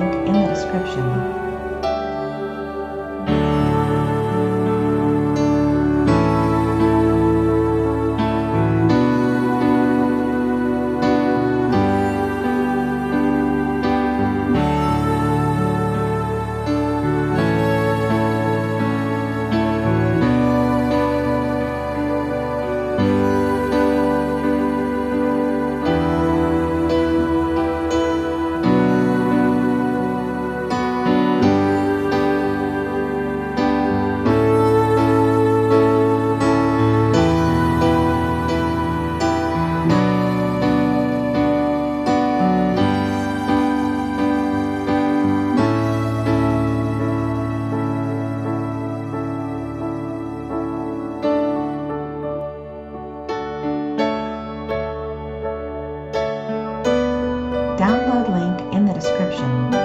link in the description. Description